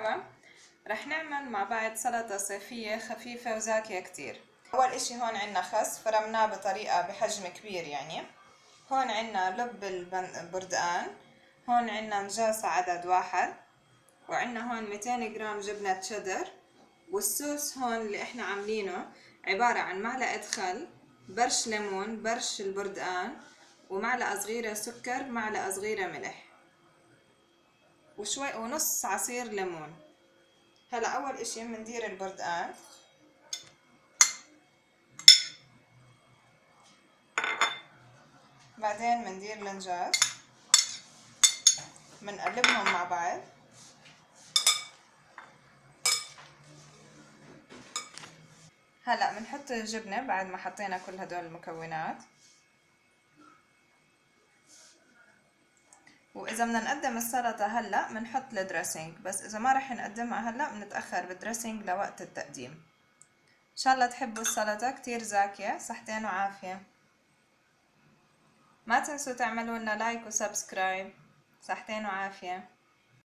مرحبا. رح نعمل مع بعض سلطة صيفية خفيفة وزاكية كتير. أول إشي هون عنا خس فرمناه بطريقة بحجم كبير يعني. هون عنا لب البردقان هون عنا نجاسة عدد واحد. وعنا هون 200 جرام جبنة شدر. والصوص هون اللي إحنا عاملينه عبارة عن معلقة خل برش ليمون برش البردقان ومعلقة صغيرة سكر معلقة صغيرة ملح. وشوي ونص عصير ليمون. هلا أول إشي بندير البردقان بعدين بندير الإنجاز. بنقلبهم مع بعض. هلا بنحط الجبنة بعد ما حطينا كل هدول المكونات. وإذا بدنا نقدم السلطة هلأ بنحط ال dressing بس إذا ما رح نقدمها هلأ بنتاخر بال dressing لوقت التقديم. إن شاء الله تحبوا السلطة كتير زاكية. صحتين وعافية. ما تنسوا تعملوا لنا like و subscribe صحتين وعافية.